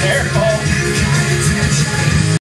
There.